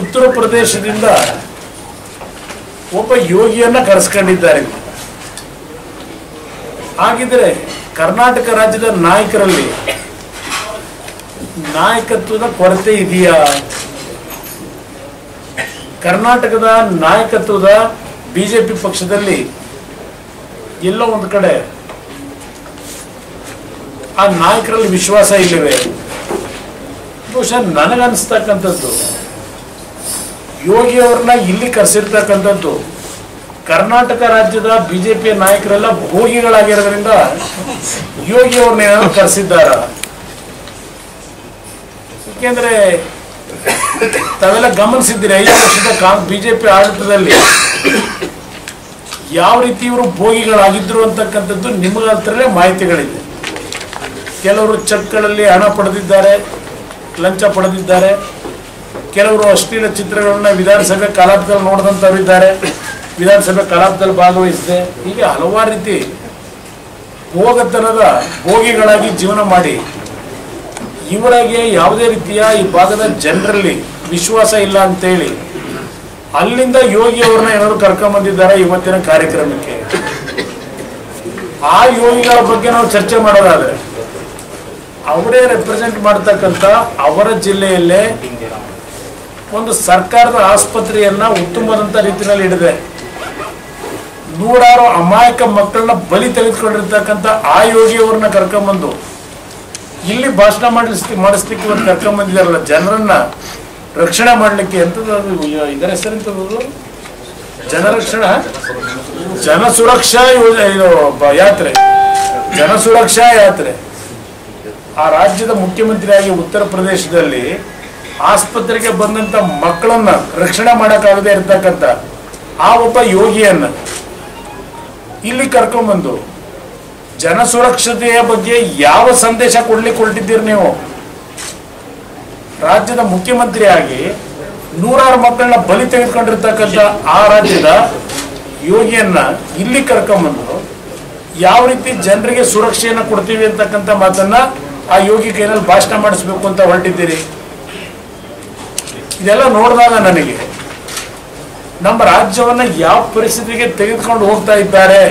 ಉತ್ತರ ಪ್ರದೇಶದಿಂದ ಒಬ್ಬ ಯೋಗಿಯನ್ನ ಕರೆಸ್ಕೊಂಡಿದ್ದಾರೆ. ಹಾಗಿದ್ರೆ ಕರ್ನಾಟಕ ರಾಜ್ಯದ ನಾಯಕರಲ್ಲಿ ನಾಯಕತ್ವದ ಕೊರತೆ ಇದೆಯಾ? ಕರ್ನಾಟಕದ ನಾಯಕತ್ವದ ಬಿಜೆಪಿ ಪಕ್ಷದಲ್ಲಿ ಎಲ್ಲೋ ಒಂದು ಕಡೆ ಆ ನಾಯಕರಲ್ಲಿ ವಿಶ್ವಾಸ ಇಲ್ಲವೇ? ಬಹುಶಃ ನನಗನ್ಸ್ತಕ್ಕಂಥದ್ದು. ಯೋಗಿ ಅವ್ರನ್ನ ಇಲ್ಲಿ ಕರೆಸಿರ್ತಕ್ಕಂಥದ್ದು ಕರ್ನಾಟಕ ರಾಜ್ಯದ ಬಿಜೆಪಿಯ ನಾಯಕರೆಲ್ಲ ಭೋಗಿಗಳಾಗಿರೋದ್ರಿಂದ ಯೋಗಿ ಅವ್ರನ್ನ ಏನಾದ್ರು ಕರೆಸಿದ್ದಾರ? ಯಾಕೆಂದ್ರೆ ತಾವೆಲ್ಲ ಗಮನಿಸಿದ್ದೀರಿ, ಐದು ವರ್ಷದ ಕಾಂಗ್ ಬಿಜೆಪಿ ಆಡಳಿತದಲ್ಲಿ ಯಾವ ರೀತಿ ಇವರು ಭೋಗಿಗಳಾಗಿದ್ರು ಅಂತಕ್ಕಂಥದ್ದು ನಿಮಗ ಮಾಹಿತಿಗಳಿದೆ. ಕೆಲವರು ಚೆಕ್ಗಳಲ್ಲಿ ಹಣ ಪಡೆದಿದ್ದಾರೆ, ಲಂಚ ಪಡೆದಿದ್ದಾರೆ. ಕೆಲವರು ಅಶ್ಲೀಲ ಚಿತ್ರಗಳನ್ನ ವಿಧಾನಸಭೆ ಕಲಾಪದಲ್ಲಿ ನೋಡಿದಂಥವರಿದ್ದಾರೆ ವಿಧಾನಸಭೆ ಕಲಾಪದಲ್ಲಿ ಭಾಗವಹಿಸಿದೆ. ಹೀಗೆ ಹಲವಾರು ರೀತಿ ಭೋಗತನದ ಭೋಗಿಗಳಾಗಿ ಜೀವನ ಮಾಡಿ ಇವರಿಗೆ ಯಾವುದೇ ರೀತಿಯ ಈ ಭಾಗದ ಜನರಲ್ಲಿ ವಿಶ್ವಾಸ ಇಲ್ಲ ಅಂತೇಳಿ ಅಲ್ಲಿಂದ ಯೋಗಿಯವ್ರನ್ನ ಏನಾದ್ರು ಕರ್ಕೊಂಬಂದಿದ್ದಾರೆ ಇವತ್ತಿನ ಕಾರ್ಯಕ್ರಮಕ್ಕೆ. ಆ ಯೋಗಿಗಳ ಬಗ್ಗೆ ನಾವು ಚರ್ಚೆ ಮಾಡೋದಾದ್ರೆ, ಅವರೇ ರೆಪ್ರೆಸೆಂಟ್ ಮಾಡ್ತಕ್ಕಂಥ ಅವರ ಜಿಲ್ಲೆಯಲ್ಲೇ ಒಂದು ಸರ್ಕಾರದ ಆಸ್ಪತ್ರೆಯನ್ನ ಉತ್ತಮವಾದಂತ ರೀತಿಯಲ್ಲಿ ಹಿಡಿದೆ ನೂರಾರು ಅಮಾಯಕ ಮಕ್ಕಳನ್ನ ಬಲಿ ತೆಗೆದುಕೊಂಡಿರ್ತಕ್ಕಂಥ ಆ ಯೋಗಿಯವ್ರನ್ನ ಕರ್ಕೊಂಬಂದು, ಇಲ್ಲಿ ಭಾಷಣ ಮಾಡಿಸ್ತಿ, ಮಾಡಿಸ್ಲಿಕ್ಕೆ ಇವತ್ತು ಕರ್ಕೊಂಬಂದಿದಾರಲ್ಲ, ಜನರನ್ನ ರಕ್ಷಣೆ ಮಾಡ್ಲಿಕ್ಕೆ ಎಂಥದ್ದು ಇದರ ಹೆಸರಿಂತ ಜನರಕ್ಷಣಾ ಜನ ಸುರಕ್ಷಾ ಇದು ಯಾತ್ರೆ. ಜನ ಸುರಕ್ಷಾ ಯಾತ್ರೆ. ಆ ರಾಜ್ಯದ ಮುಖ್ಯಮಂತ್ರಿಯಾಗಿ ಉತ್ತರ ಪ್ರದೇಶದಲ್ಲಿ ಆಸ್ಪತ್ರೆಗೆ ಬಂದಂತ ಮಕ್ಕಳನ್ನ ರಕ್ಷಣೆ ಮಾಡಕ್ಕಾಗದೆ ಇರ್ತಕ್ಕಂಥ ಆ ಒಬ್ಬ ಯೋಗಿಯನ್ನ ಇಲ್ಲಿ ಕರ್ಕೊಂಡ್ಬಂದು ಜನ ಸುರಕ್ಷತೆಯ ಬಗ್ಗೆ ಯಾವ ಸಂದೇಶ ಕೊಡ್ಲಿಕ್ಕೆ ಹೊರಟಿದ್ದೀರಿ ನೀವು? ರಾಜ್ಯದ ಮುಖ್ಯಮಂತ್ರಿಯಾಗಿ ನೂರಾರು ಮಕ್ಕಳನ್ನ ಬಲಿ ತೆಗೆದುಕೊಂಡಿರ್ತಕ್ಕಂಥ ಆ ರಾಜ್ಯದ ಯೋಗಿಯನ್ನ ಇಲ್ಲಿ ಕರ್ಕೊಂಬಂದು ಯಾವ ರೀತಿ ಜನರಿಗೆ ಸುರಕ್ಷೆಯನ್ನು ಕೊಡ್ತೀವಿ ಅಂತಕ್ಕಂಥ ಮಾತನ್ನ ಆ ಯೋಗಿ ಕೈನಲ್ಲಿ ಭಾಷಣ ಮಾಡಿಸ್ಬೇಕು ಅಂತ ಹೊರಟಿದ್ದೀರಿ. ಇದೆಲ್ಲ ನೋಡಿದಾಗ ನನಗೆ ನಮ್ಮ ರಾಜ್ಯವನ್ನು ಯಾವ ಪರಿಸ್ಥಿತಿಗೆ ತೆಗೆದುಕೊಂಡು ಹೋಗ್ತಾ ಇದ್ದಾರೆ?